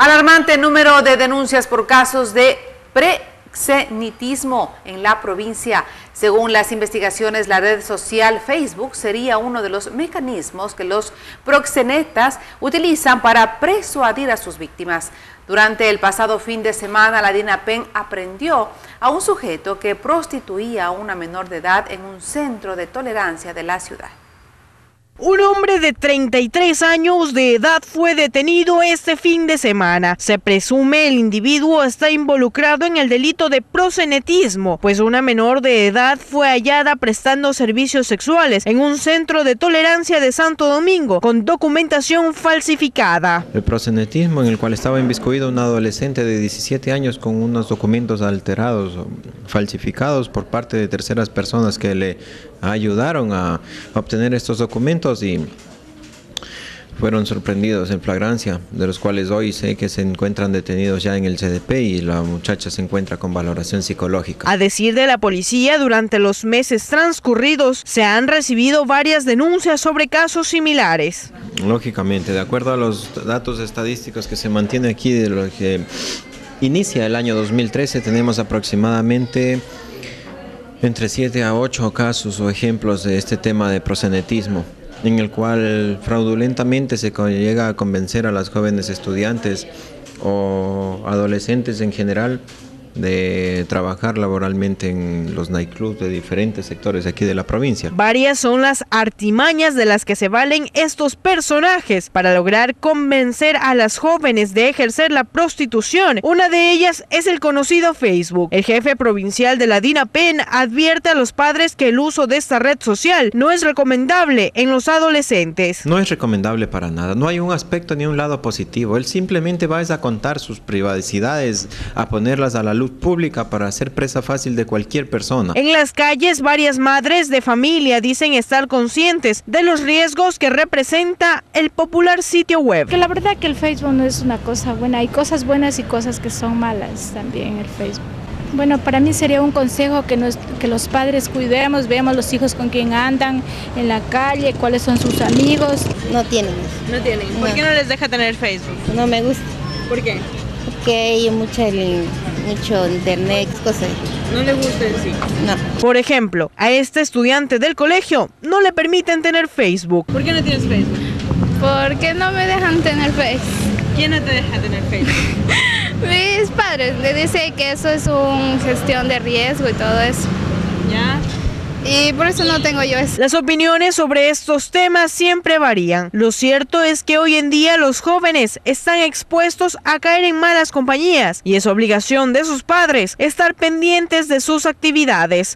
Alarmante número de denuncias por casos de prexenitismo en la provincia. Según las investigaciones, la red social Facebook sería uno de los mecanismos que los proxenetas utilizan para persuadir a sus víctimas. Durante el pasado fin de semana, la DINAPEN aprendió a un sujeto que prostituía a una menor de edad en un centro de tolerancia de la ciudad. Un hombre de 33 años de edad fue detenido este fin de semana. Se presume el individuo está involucrado en el delito de prosenetismo, pues una menor de edad fue hallada prestando servicios sexuales en un centro de tolerancia de Santo Domingo con documentación falsificada. El prosenetismo en el cual estaba inviscuido un adolescente de 17 años con unos documentos alterados, falsificados por parte de terceras personas que le ayudaron a obtener estos documentos y fueron sorprendidos en flagrancia, de los cuales hoy sé que se encuentran detenidos ya en el CDP y la muchacha se encuentra con valoración psicológica. A decir de la policía, durante los meses transcurridos se han recibido varias denuncias sobre casos similares. Lógicamente, de acuerdo a los datos estadísticos que se mantiene aquí de lo que inicia el año 2013, tenemos aproximadamente entre 7 a 8 casos o ejemplos de este tema de prosenetismo, en el cual fraudulentamente se llega a convencer a las jóvenes estudiantes o adolescentes en general de trabajar laboralmente en los nightclubs de diferentes sectores aquí de la provincia. Varias son las artimañas de las que se valen estos personajes para lograr convencer a las jóvenes de ejercer la prostitución. Una de ellas es el conocido Facebook. El jefe provincial de la DINAPEN advierte a los padres que el uso de esta red social no es recomendable en los adolescentes. No es recomendable para nada, no hay un aspecto ni un lado positivo. Él simplemente va a contar sus privacidades, a ponerlas a la luz pública para ser presa fácil de cualquier persona. En las calles, varias madres de familia dicen estar conscientes de los riesgos que representa el popular sitio web. Que la verdad que el Facebook no es una cosa buena, hay cosas buenas y cosas que son malas también en el Facebook. Bueno, para mí sería un consejo que, que los padres cuidemos, veamos los hijos con quién andan en la calle, cuáles son sus amigos. No tienen. No tienen. ¿Por qué no les deja tener Facebook? No me gusta. ¿Por qué? Porque hay mucha mucho internet, cosas. ¿No le gusta en sí? No. Por ejemplo, a este estudiante del colegio no le permiten tener Facebook. ¿Por qué no tienes Facebook? Porque no me dejan tener Facebook. ¿Quién no te deja tener Facebook? Mis padres le dicen que eso es una gestión de riesgo y todo eso. ¿Ya? Y por eso no tengo yo eso. Las opiniones sobre estos temas siempre varían. Lo cierto es que hoy en día los jóvenes están expuestos a caer en malas compañías y es obligación de sus padres estar pendientes de sus actividades.